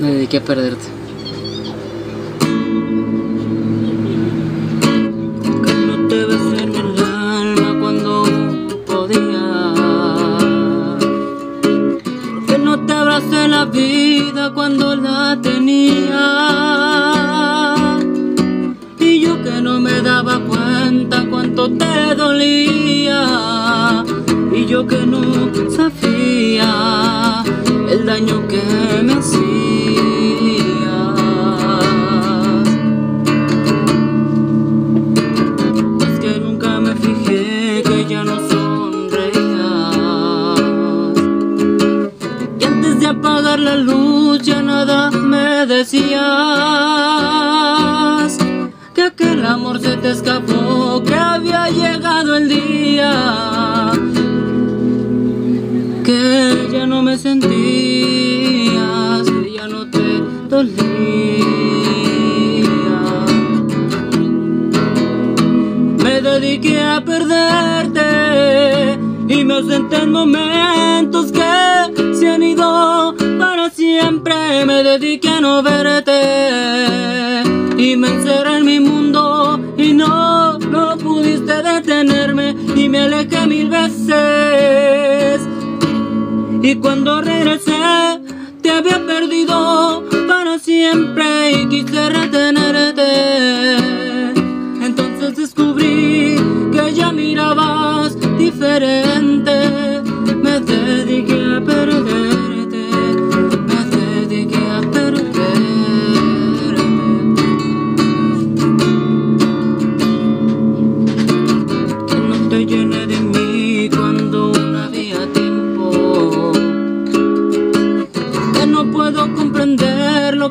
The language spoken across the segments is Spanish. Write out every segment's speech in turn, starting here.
Me dediqué a perderte. Que no te ves en el alma cuando podía. Que no te abracé la vida cuando la tenía. Y yo que no me daba cuenta cuánto te dolía. Y yo que no sabía el daño que me hacías. Apagar la luz ya nada me decías. Que aquel amor se te escapó, que había llegado el día. Que ya no me sentías, que ya no te dolía. Me dediqué a perderte y me ausenté en momentos que siempre. Me dediqué a no verte y me encerré en mi mundo y no, no pudiste detenerme y me alejé mil veces. Y cuando regresé te había perdido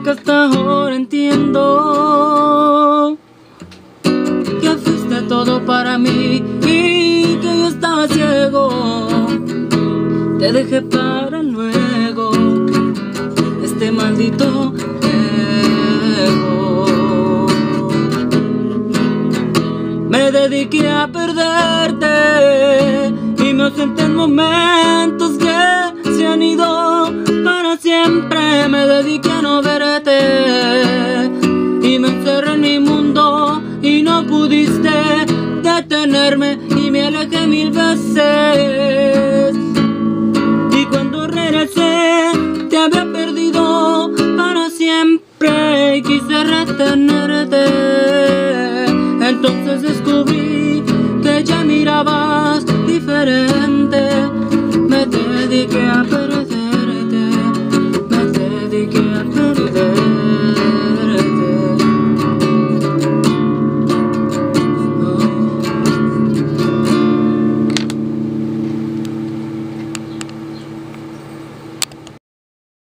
que hasta ahora entiendo que fuiste todo para mí y que yo estaba ciego. Te dejé para luego este maldito ego. Me dediqué a perderte y me ausenté en momentos que se han ido para siempre. Me dediqué a no verte y me encerré en mi mundo y no pudiste detenerme y me alejé mil veces. Y cuando regresé